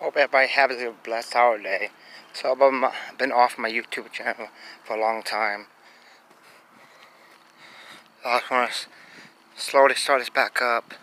Hope everybody has a blessed holiday. So I've been off my YouTube channel for a long time. I just want to slowly start this back up.